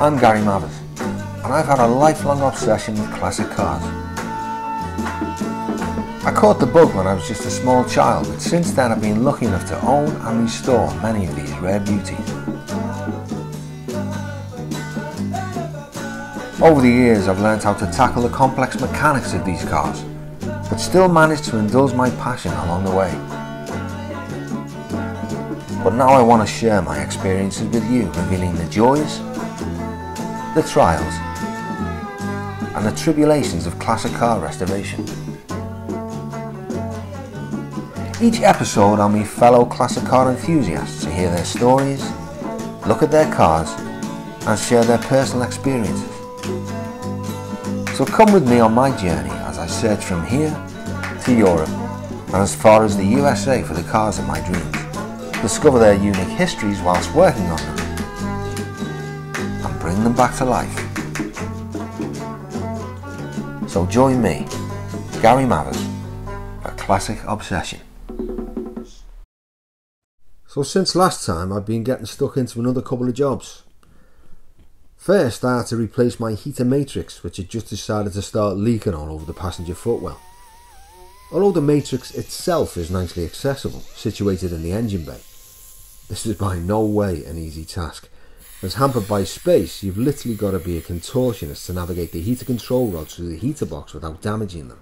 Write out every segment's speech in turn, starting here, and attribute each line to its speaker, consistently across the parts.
Speaker 1: I'm Gary Mavers, and I've had a lifelong obsession with classic cars. I caught the bug when I was just a small child, but since then I've been lucky enough to own and restore many of these rare beauties. Over the years I've learned how to tackle the complex mechanics of these cars, but still managed to indulge my passion along the way. But now I want to share my experiences with you, revealing the joys, the trials, and the tribulations of classic car restoration. Each episode I'll meet fellow classic car enthusiasts to hear their stories, look at their cars, and share their personal experiences. So come with me on my journey as I search from here to Europe and as far as the USA for the cars of my dreams. Discover their unique histories whilst working on them them back to life. So join me, Gary Mavers, for Classic Obsession. So since last time I've been getting stuck into another couple of jobs. First I had to replace my heater matrix which had just decided to start leaking all over the passenger footwell. Although the matrix itself is nicely accessible, situated in the engine bay, this is by no way an easy task. As hampered by space, you've literally got to be a contortionist to navigate the heater control rods through the heater box without damaging them.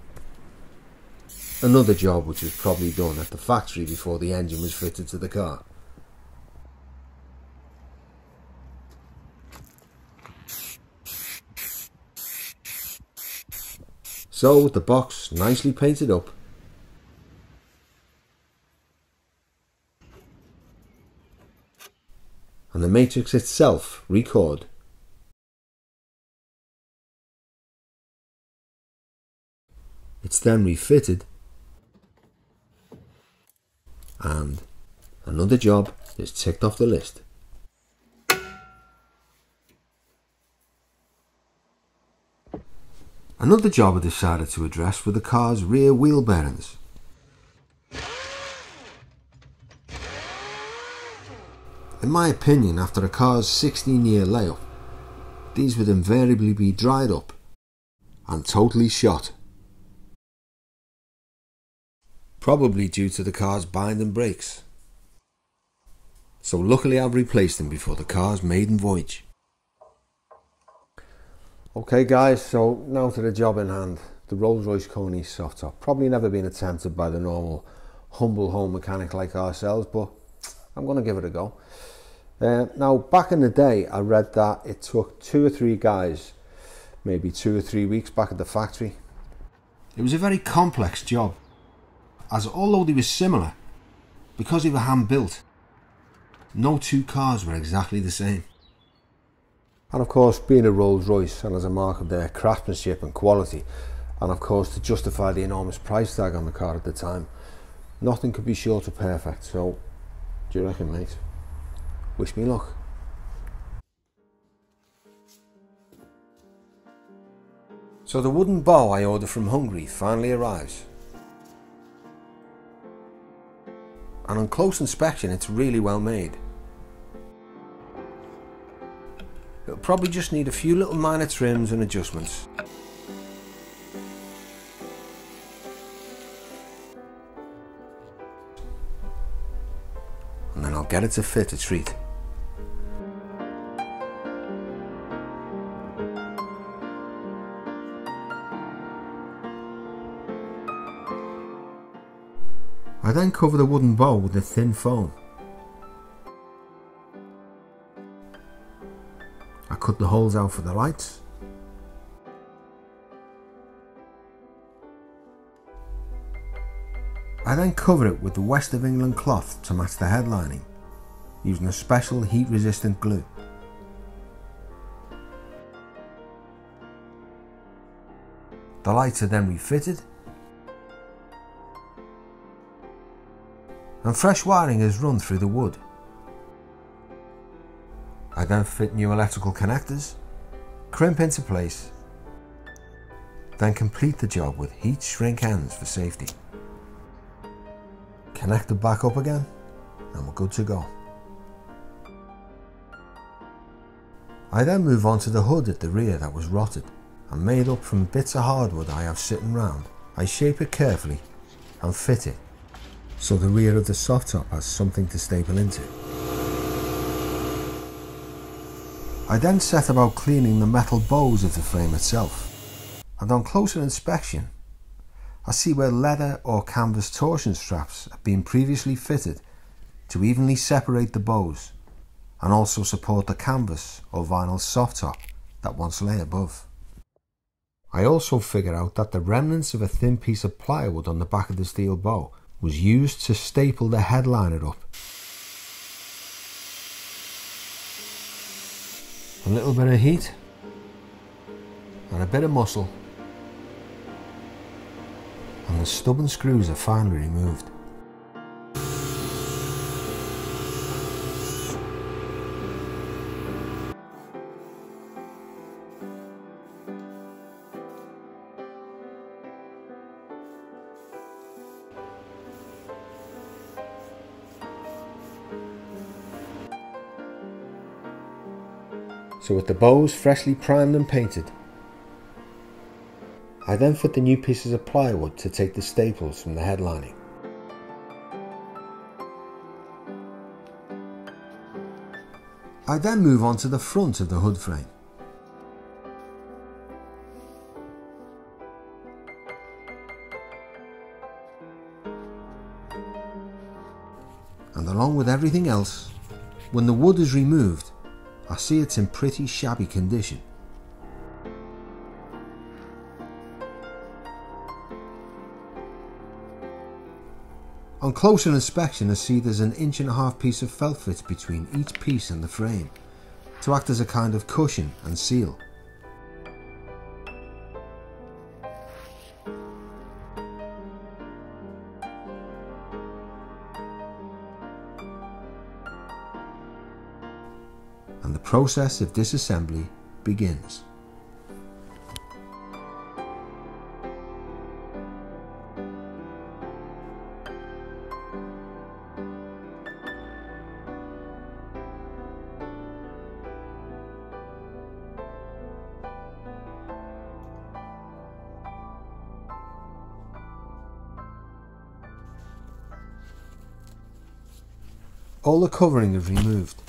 Speaker 1: Another job which was probably done at the factory before the engine was fitted to the car. So with the box nicely painted up, and the matrix itself record. It's then refitted and another job is ticked off the list. Another job I decided to address were the car's rear wheel bearings. In my opinion, after a car's 16 year layup, these would invariably be dried up and totally shot. Probably due to the car's binding brakes. So luckily I've replaced them before the car's maiden voyage. Okay guys, so now to the job in hand. The Rolls-Royce Koni soft top. Probably never been attempted by the normal humble home mechanic like ourselves, but I'm going to give it a go. Uh, now, back in the day, I read that it took two or three guys, maybe two or three weeks back at the factory. It was a very complex job, as although they were similar, because they were hand built, no two cars were exactly the same. And of course, being a Rolls Royce and as a mark of their craftsmanship and quality, and of course to justify the enormous price tag on the car at the time, nothing could be short of perfect. So, do you reckon, mate? Wish me luck. So the wooden bow I ordered from Hungary finally arrives. And on close inspection it's really well made. It'll probably just need a few little minor trims and adjustments. I'll get it to treat. I then cover the wooden bowl with a thin foam. I cut the holes out for the lights. I then cover it with the West of England cloth to match the headlining, using a special heat resistant glue. The lights are then refitted and fresh wiring is run through the wood. I then fit new electrical connectors, crimp into place, then complete the job with heat shrink ends for safety. Connect it back up again and we're good to go. I then move on to the hood at the rear that was rotted and made up from bits of hardwood I have sitting round. I shape it carefully and fit it so the rear of the soft top has something to staple into. I then set about cleaning the metal bows of the frame itself and on closer inspection I see where leather or canvas torsion straps have been previously fitted to evenly separate the bows and also support the canvas or vinyl soft top that once lay above. I also figure out that the remnants of a thin piece of plywood on the back of the steel bow was used to staple the headliner up. A little bit of heat and a bit of muscle and the stubborn screws are finally removed. So with the bows freshly primed and painted, I then fit the new pieces of plywood to take the staples from the headlining. I then move on to the front of the hood frame. And along with everything else, when the wood is removed, I see it's in pretty shabby condition. On closer inspection I see there's an inch and a half piece of felt fit between each piece and the frame to act as a kind of cushion and seal. Process of disassembly begins. All the covering is removed.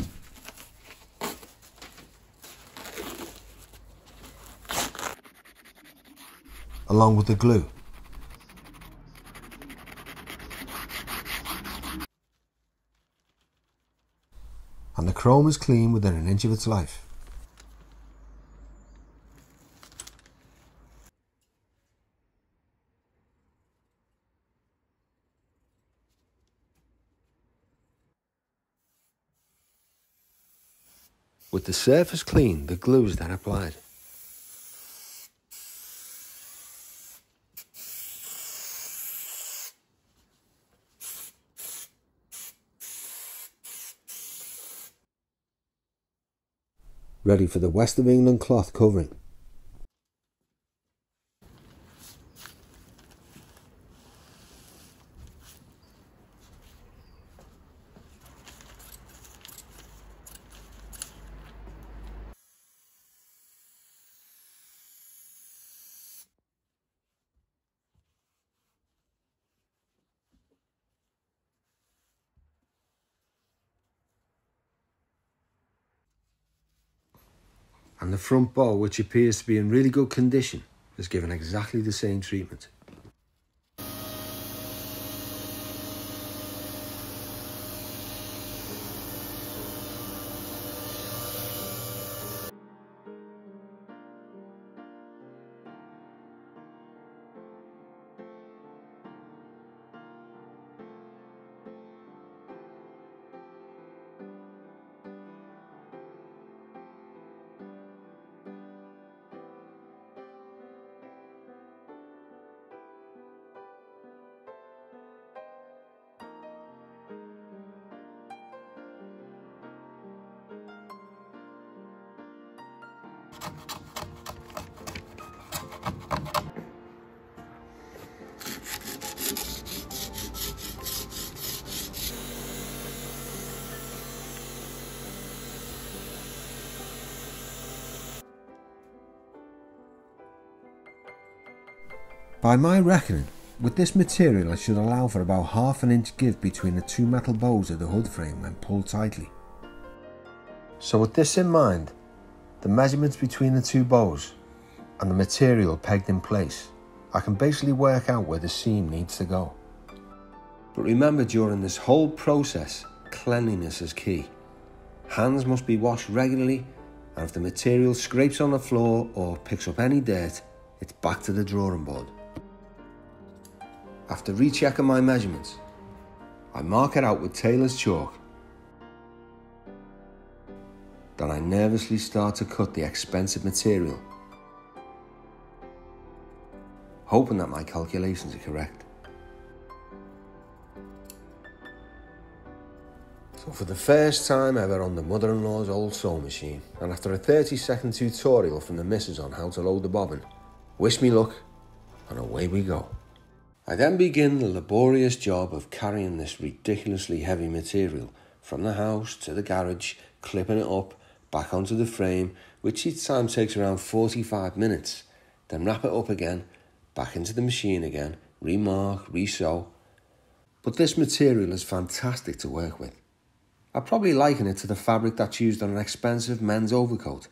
Speaker 1: Along with the glue. And the chrome is clean within an inch of its life. With the surface clean, the glue is then applied. Ready for the West of England cloth covering. And the front bow, which appears to be in really good condition, is given exactly the same treatment. By my reckoning, with this material I should allow for about half an inch give between the two metal bows of the hood frame when pulled tightly. So with this in mind, the measurements between the two bows and the material pegged in place, I can basically work out where the seam needs to go. But remember during this whole process, cleanliness is key. Hands must be washed regularly and if the material scrapes on the floor or picks up any dirt, it's back to the drawing board. After rechecking my measurements, I mark it out with tailor's chalk. Then I nervously start to cut the expensive material, hoping that my calculations are correct. So for the first time ever on the mother-in-law's old sewing machine, and after a 30 second tutorial from the missus on how to load the bobbin, wish me luck, and away we go. I then begin the laborious job of carrying this ridiculously heavy material from the house to the garage, clipping it up, back onto the frame, which each time takes around 45 minutes. Then wrap it up again, back into the machine again, remark, resew. But this material is fantastic to work with. I probably liken it to the fabric that's used on an expensive men's overcoat.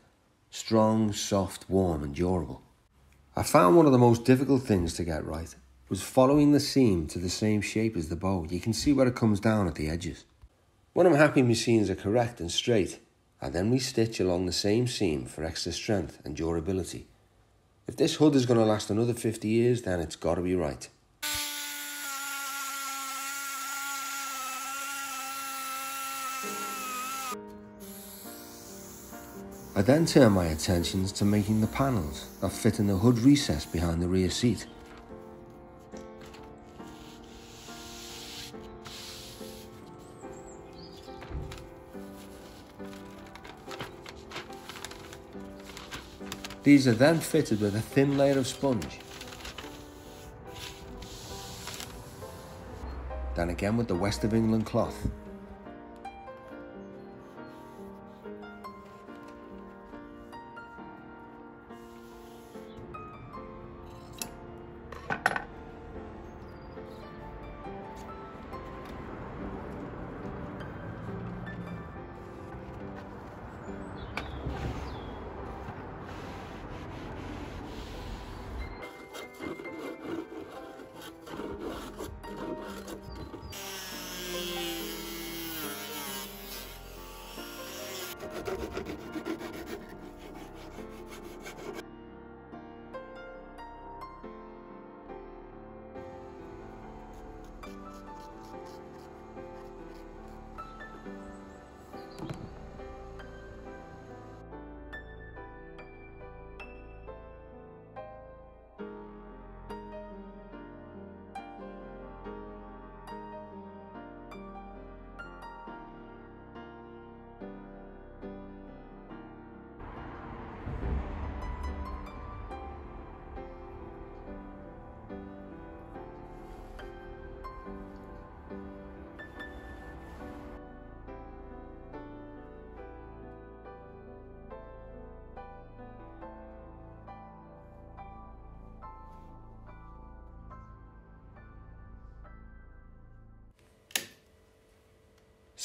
Speaker 1: Strong, soft, warm and durable. I found one of the most difficult things to get right was following the seam to the same shape as the bow. You can see where it comes down at the edges. When I'm happy my seams are correct and straight, I then we stitch along the same seam for extra strength and durability. If this hood is going to last another 50 years, then it's got to be right. I then turn my attentions to making the panels that fit in the hood recess behind the rear seat. These are then fitted with a thin layer of sponge. Then again with the West of England cloth.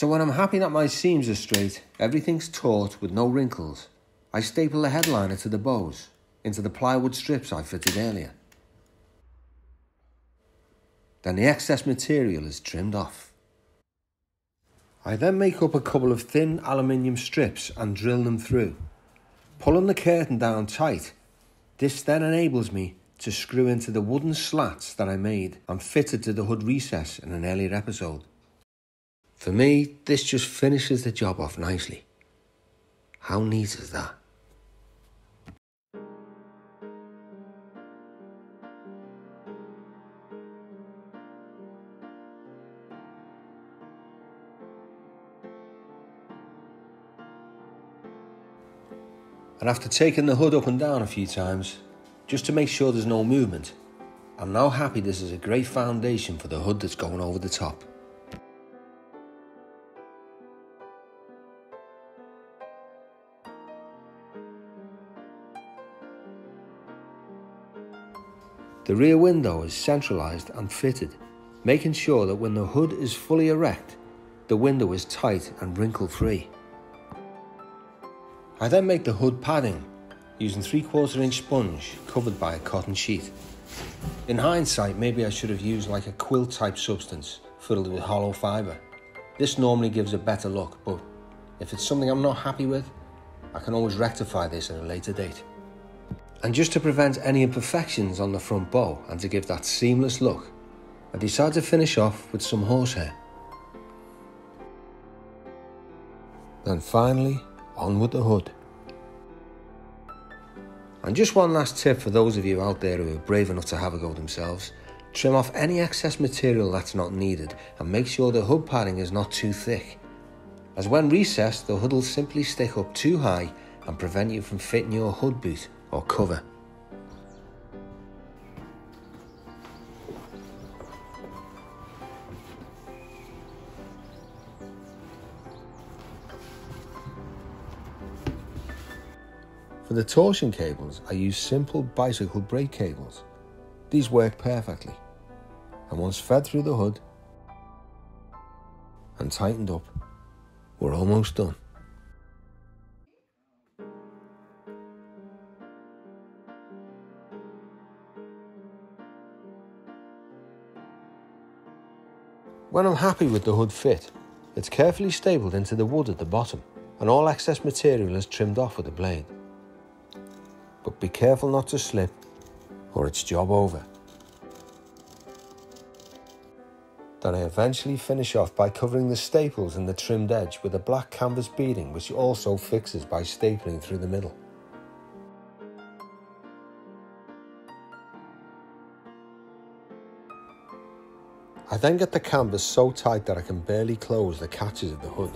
Speaker 1: So when I'm happy that my seams are straight, everything's taut with no wrinkles, I staple the headliner to the bows into the plywood strips I fitted earlier. Then the excess material is trimmed off. I then make up a couple of thin aluminium strips and drill them through. Pulling the curtain down tight, this then enables me to screw into the wooden slats that I made and fitted to the hood recess in an earlier episode. For me, this just finishes the job off nicely. How neat is that? And after taking the hood up and down a few times, just to make sure there's no movement, I'm now happy this is a great foundation for the hood that's going over the top.
Speaker 2: The rear window is centralised and fitted, making sure that when the hood is fully erect, the window is tight and wrinkle free. I then make the hood padding using 3 quarter inch sponge covered by a cotton sheet. In hindsight, maybe I should have used like a quilt type substance filled with hollow fibre. This normally gives a better look, but if it's something I'm not happy with, I can always rectify this at a later date. And just to prevent any imperfections on the front bow and to give that seamless look, I decided to finish off with some horsehair. Then finally, on with the hood. And just one last tip for those of you out there who are brave enough to have a go themselves. Trim off any excess material that's not needed and make sure the hood padding is not too thick. As when recessed, the hood will simply stick up too high and prevent you from fitting your hood boot or cover. For the torsion cables, I use simple bicycle brake cables. These work perfectly, and once fed through the hood and tightened up, we're almost done. When I'm happy with the hood fit, it's carefully stapled into the wood at the bottom and all excess material is trimmed off with a blade but be careful not to slip or it's job over. Then I eventually finish off by covering the staples and the trimmed edge with a black canvas beading which also fixes by stapling through the middle. Then get the canvas so tight that I can barely close the catches of the hood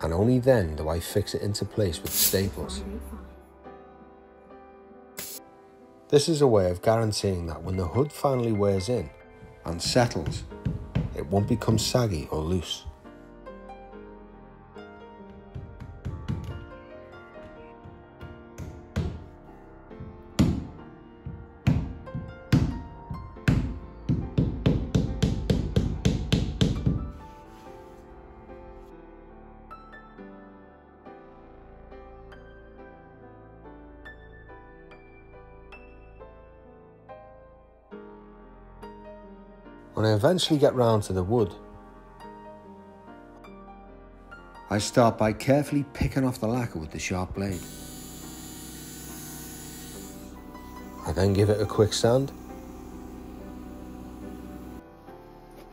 Speaker 2: and only then do I fix it into place with staples. This is a way of guaranteeing that when the hood finally wears in and settles, it won't become saggy or loose. Eventually get round to the wood, I start by carefully picking off the lacquer with the sharp blade. I then give it a quick sand,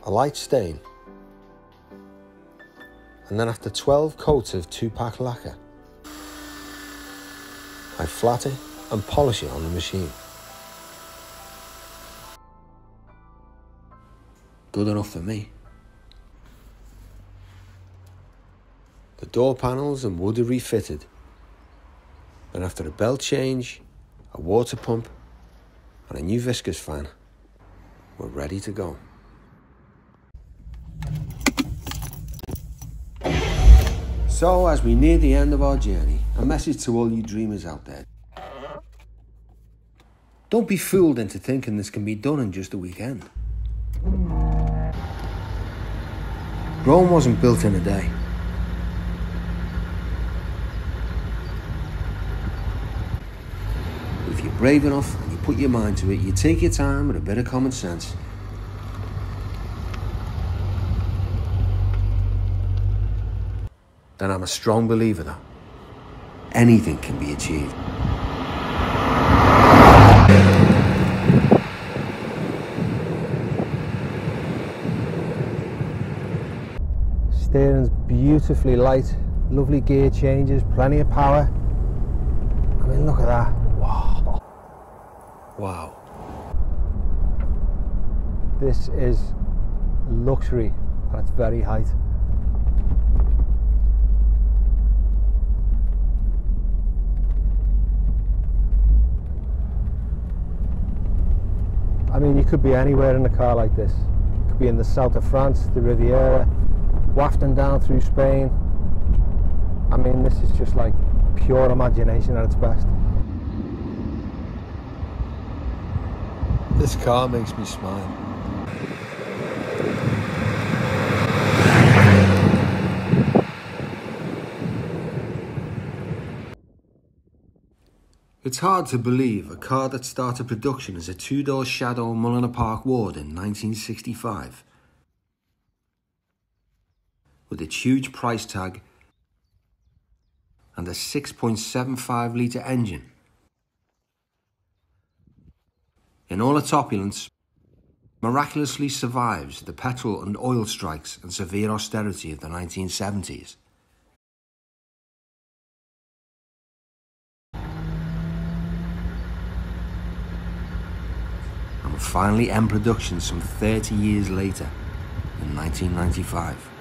Speaker 2: a light stain, and then after 12 coats of 2-pack lacquer, I flat it and polish it on the machine. Good enough for me. The door panels and wood are refitted. And after a belt change, a water pump, and a new viscous fan, we're ready to go. So, as we near the end of our journey, a message to all you dreamers out there. Don't be fooled into thinking this can be done in just a weekend. Rome wasn't built in a day. If you're brave enough and you put your mind to it, you take your time with a bit of common sense. Then I'm a strong believer that anything can be achieved.
Speaker 1: Steering's beautifully light, lovely gear changes, plenty of power. I mean, look at that. Wow.
Speaker 2: Wow.
Speaker 1: This is luxury at its very height. I mean, you could be anywhere in a car like this. You could be in the south of France, the Riviera, wafting down through Spain. I mean, this is just like pure imagination at its best. This car makes me smile.
Speaker 2: It's hard to believe a car that started production as a two-door Shadow Mulliner Park Ward in 1965 with its huge price tag and a 6.75 litre engine. In all its opulence, miraculously survives the petrol and oil strikes and severe austerity of the 1970s. And finally end production some 30 years later, in 1995.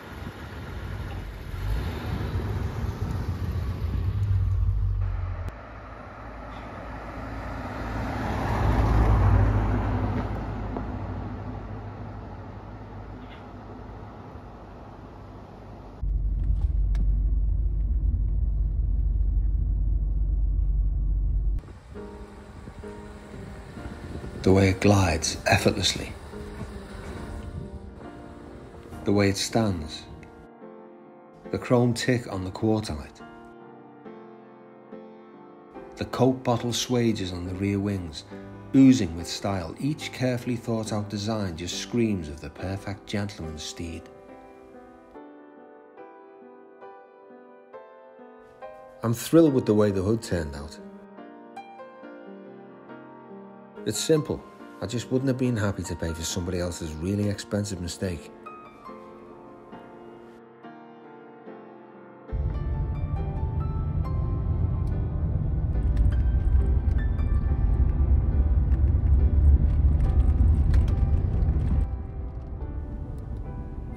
Speaker 2: The way it glides effortlessly, the way it stands, the chrome tick on the quarter light, the coke bottle swages on the rear wings, oozing with style, each carefully thought out design just screams of the perfect gentleman's steed. I'm thrilled with the way the hood turned out. It's simple. I just wouldn't have been happy to pay for somebody else's really expensive mistake.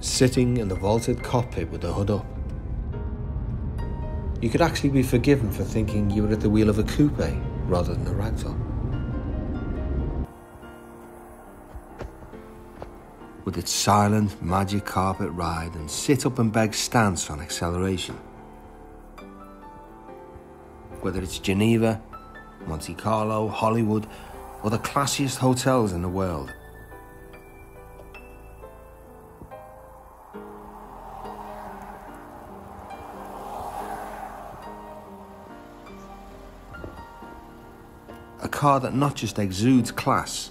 Speaker 2: Sitting in the vaulted cockpit with the hood up. You could actually be forgiven for thinking you were at the wheel of a coupe rather than a ragtop. With its silent magic carpet ride and sit up and beg stance on acceleration. Whether it's Geneva, Monte Carlo, Hollywood, or the classiest hotels in the world. A car that not just exudes class,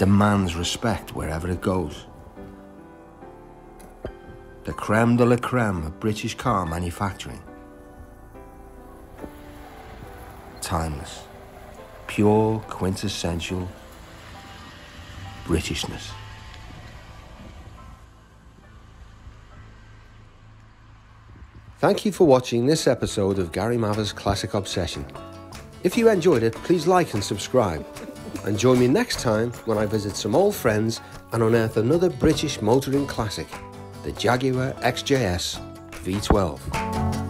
Speaker 2: demands respect wherever it goes. The creme de la creme of British car manufacturing. Timeless, pure, quintessential Britishness. Thank you for watching this episode of Gary Mavers Classic Obsession. If you enjoyed it, please like and subscribe and join me next time when I visit some old friends and unearth another British motoring classic, the Jaguar XJS V12.